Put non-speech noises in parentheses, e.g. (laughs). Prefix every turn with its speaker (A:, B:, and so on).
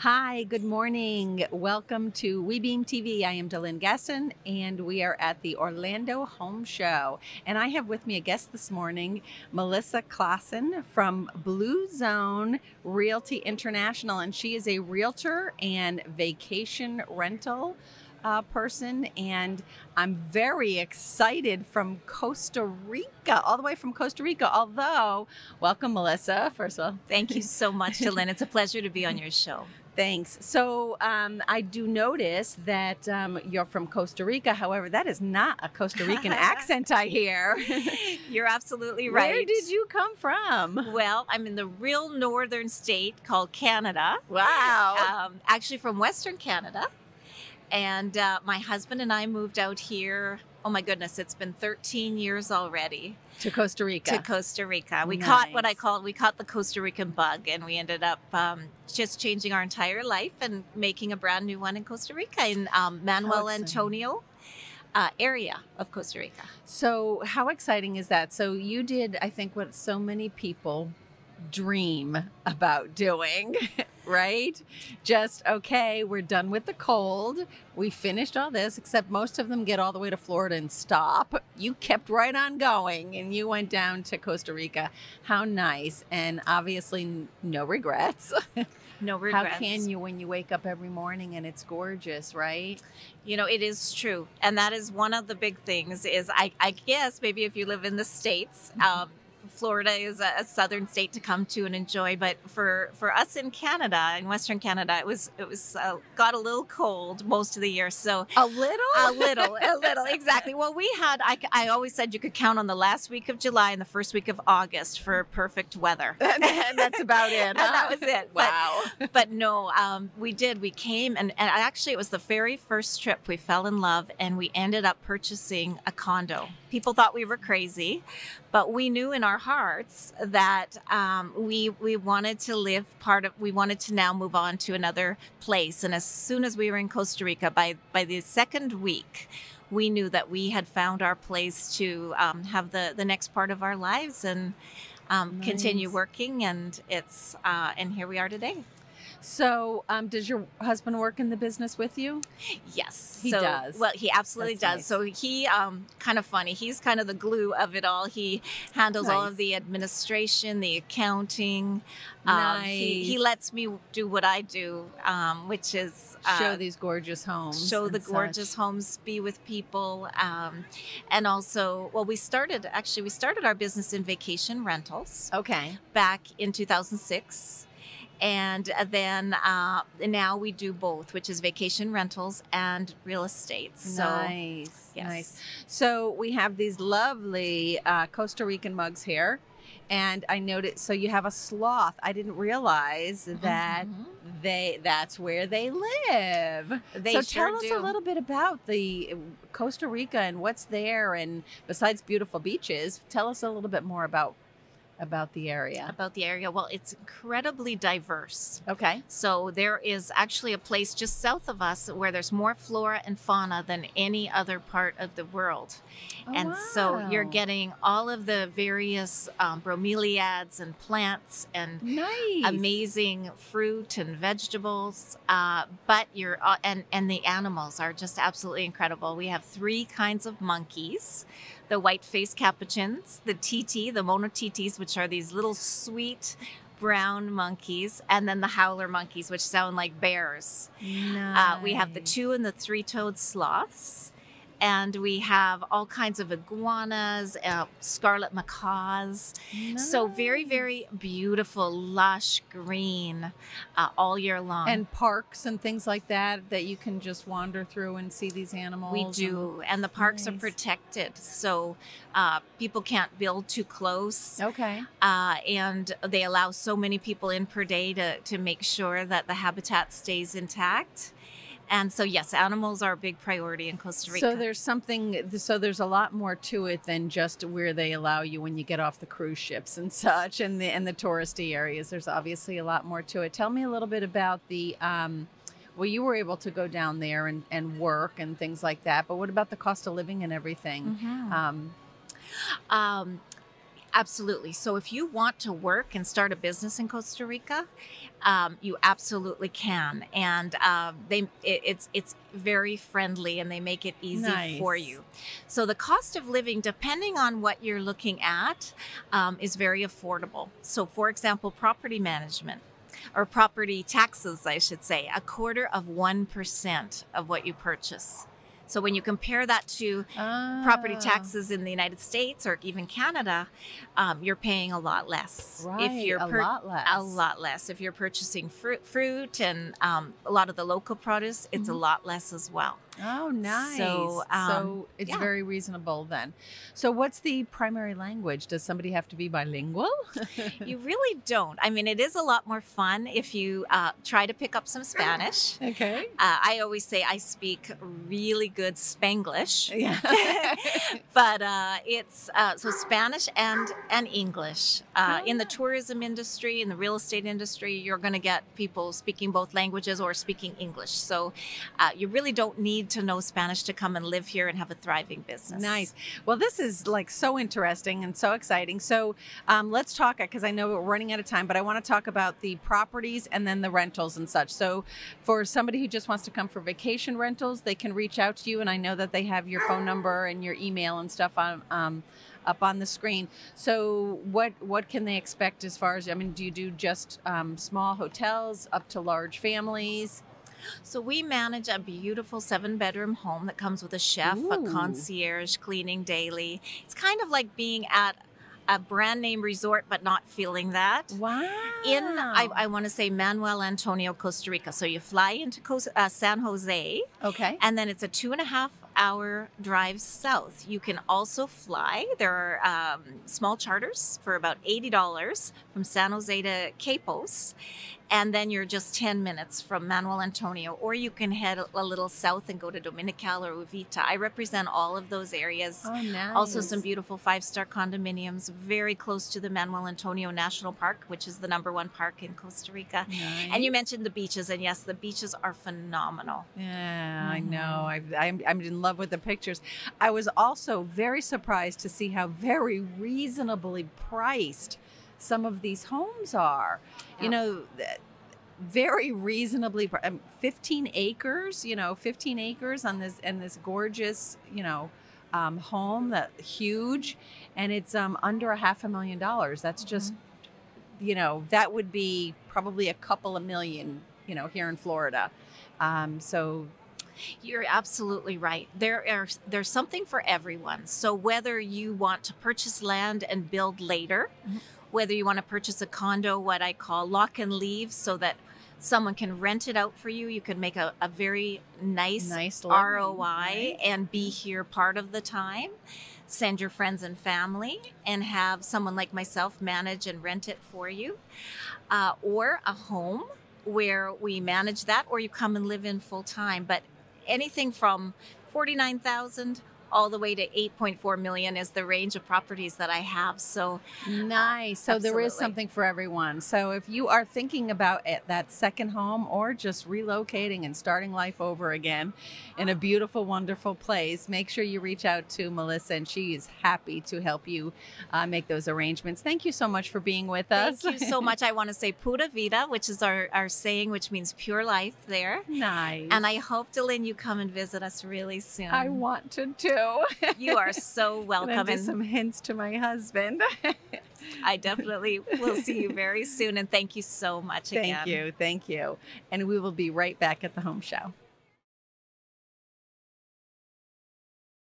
A: Hi, good morning. Welcome to WeBeam TV. I am Delynn Gaston, and we are at the Orlando Home Show. And I have with me a guest this morning, Melissa Clausen from Blue Zone Realty International. And she is a realtor and vacation rental uh, person, and I'm very excited from Costa Rica, all the way from Costa Rica. Although, welcome, Melissa, first of all.
B: Thank you so much, (laughs) Delynn. It's a pleasure to be on your show.
A: Thanks. So um, I do notice that um, you're from Costa Rica. However, that is not a Costa Rican (laughs) accent I hear. (laughs)
B: You're absolutely right.
A: Where did you come from?
B: Well, I'm in the real northern state called Canada.
A: Wow.
B: Um, actually, from Western Canada. And uh, my husband and I moved out here. Oh my goodness, it's been 13 years already.
A: To Costa Rica.
B: To Costa Rica. We
A: Nice.
B: caught what I call we caught the Costa Rican bug, and we ended up um, just changing our entire life and making a brand new one in Costa Rica in um, Manuel. Antonio uh, area of Costa Rica.
A: So, how exciting is that? So, you did, I think, what so many people dream about doing, (laughs) right? Just, okay, we're done with the cold. We finished all this, except most of them get all the way to Florida and stop. You kept right on going and you went down to Costa Rica. How nice. And obviously, no regrets. (laughs)
B: No regrets.
A: How can you when you wake up every morning and it's gorgeous, right?
B: You know, it is true, and that is one of the big things. Is I, I guess maybe if you live in the states,
A: Mm-hmm.
B: um, Florida is a, a southern state to come to and enjoy. But for for us in Canada, in Western Canada, it was it was uh, got a little cold most of the year. So
A: A little?
B: a little, a little, exactly. Well, we had. I, I always said you could count on the last week of July and the first week of August for perfect weather. (laughs)
A: and that's about it. (laughs)
B: And that was it. But-
A: Wow. (laughs)
B: but no, um, we did. We came, and, and actually, it was the very first trip we fell in love, and we ended up purchasing a condo. People thought we were crazy, but we knew in our hearts that um, we we wanted to live part of. We wanted to now move on to another place, and as soon as we were in Costa Rica, by by the second week. We knew that we had found our place to um, have the, the next part of our lives and um, continue working, and it's uh, and here we are today.
A: So, um, does your husband work in the business with you?
B: Yes,
A: He
B: So-
A: does.
B: Well, he absolutely
A: That's
B: does.
A: nice.
B: So he, um, kind of funny. He's kind of the glue of it all. He handles all of the administration, the accounting. Um, he, he lets me do what I do, um, which is uh,
A: Show these gorgeous homes.
B: show the
A: such.
B: gorgeous homes, be with people, um, and also, well, we started actually we started our business in vacation rentals
A: Okay.
B: back in 2006 and then uh, now we do both which is vacation rentals and real estate so
A: nice.
B: yes.
A: Nice. So we have these lovely uh, Costa Rican mugs here. And I noticed, so you have a sloth. I didn't realize that
B: Mhm.
A: they that's where they live.
B: They
A: so
B: sure
A: tell us
B: do.
A: a little bit about the uh, Costa Rica and what's there, and besides beautiful beaches, tell us a little bit more about about the area.
B: about the area. Well it's incredibly diverse.
A: Okay.
B: so there is actually a place just south of us where there's more flora and fauna than any other part of the world.
A: Oh,
B: and so you're getting all of the various um, bromeliads and plants and
A: nice,
B: amazing fruit and vegetables uh, but you're uh, and and the animals are just absolutely incredible. We have three kinds of monkeys the white-faced capuchins the tt the mono monotitis which are these little sweet brown monkeys and then the howler monkeys which sound like bears. Uh, we have the two and the three-toed sloths and we have all kinds of iguanas, uh, scarlet macaws, so very, very beautiful, lush green uh, all year long.
A: and parks and things like that that you can just wander through and see these animals.
B: we do, and the parks are protected, so uh, people can't build too close.
A: Okay.
B: Uh, and they allow so many people in per day to, to make sure that the habitat stays intact. And so, yes, animals are a big priority in Costa Rica.
A: So there's something. So there's a lot more to it than just where they allow you when you get off the cruise ships and such, and the and the touristy areas. There's obviously a lot more to it. Tell me a little bit about the. Um, well, you were able to go down there and, and work and things like that, but what about the cost of living and everything?
B: Mhm.
A: Um,
B: Um, Absolutely. So if you want to work and start a business in Costa Rica, um, you absolutely can, and um, they it, it's it's very friendly and they make it easy for you. So the cost of living, depending on what you're looking at, um, is very affordable. So for example, property management. Or property taxes, I should say, a quarter of 1% of what you purchase. So when you compare that to property
A: Ah,
B: taxes in the United States or even Canada, um, you're paying a lot less.
A: Right,
B: if you're
A: a lot less.
B: a lot less. If you're purchasing fruit, fruit and um, a lot of the local produce, it's a
A: Mhm.
B: lot less as well.
A: Oh, nice.
B: So,
A: So,
B: um,
A: it's
B: yeah.
A: very reasonable then. So, what's the primary language? Does somebody have to be bilingual? (laughs)
B: You really don't. I mean, it is a lot more fun if you uh, try to pick up some Spanish.
A: okay.
B: Uh, I always say I speak really good Spanglish.
A: Yeah. (laughs)
B: but uh, it's uh, so Spanish and and English. Uh, In the
A: Ah.
B: tourism industry, in the real estate industry, you're going to get people speaking both languages or speaking English. So uh, you really don't need to know Spanish to come and live here and have a thriving business.
A: Nice. Well, this is like so interesting and so exciting. So, um, let's talk because I know we're running out of time, but I want to talk about the properties and then the rentals and such. So, for somebody who just wants to come for vacation rentals, they can reach out to you, and I know that they have your phone number and your email and stuff on. Um, up on the screen. So, what what can they expect as far as? I mean, do you do just um, small hotels up to large families?
B: So we manage a beautiful seven bedroom home that comes with a chef, a concierge, cleaning daily. It's kind of like being at a brand name resort, but not feeling that.
A: Wow.
B: in I, I want to say Manuel Antonio, Costa Rica. So you fly into Cos- uh, San Jose,
A: okay.
B: and then it's a two and a half hour drive south. You can also fly. There are um, small charters for about eighty dollars from San Jose to Quepos, and then you're just ten minutes from Manuel Antonio. Or you can head a little south and go to Dominical or Uvita. I represent all of those areas.
A: Oh, nice.
B: Also, some beautiful five star condominiums very close to the Manuel Antonio National Park, which is the number one park in Costa Rica. And you mentioned the beaches, and yes, the beaches are phenomenal.
A: Yeah, I
B: Mhm.
A: know. I, I'm, I'm in love with the pictures. I was also very surprised to see how very reasonably priced some of these homes are.
B: Yeah.
A: You know, very reasonably, um, 15 acres. You know, 15 acres on this and this gorgeous, you know, um, home that huge, and it's um under a half a million dollars. That's just, you know, that would be probably a couple of million. You know, here in Florida. Um, so
B: You're absolutely right. There are there's something for everyone. So whether you want to purchase land and build later,
A: Mhm.
B: Whether you want to purchase a condo, what I call lock and leave, so that someone can rent it out for you, you can make a, a very nice,
A: nice
B: ROI
A: right?
B: and be here part of the time. Send your friends and family and have someone like myself manage and rent it for you. Uh, or a home where we manage that, or you come and live in full time. But anything from 49,000 all the way to 8.4 million is the range of properties that I have. So
A: Nice. So there is something for everyone. So if you are thinking about it, that second home or just relocating and starting life over again in a beautiful, wonderful place, make sure you reach out to Melissa and she is happy to help you uh, make those arrangements. Thank you so much for being with us.
B: thank you so much. I want to say pura vida, which is our, our saying, which means pure life there.
A: nice.
B: And I hope, Delynn, you come and visit us really soon.
A: I want to too. (laughs)
B: you are so welcome. And
A: some hints to my husband. (laughs)
B: I definitely will see you very soon. And thank you so much again.
A: Thank you. Thank you. And we will be right back at the home show.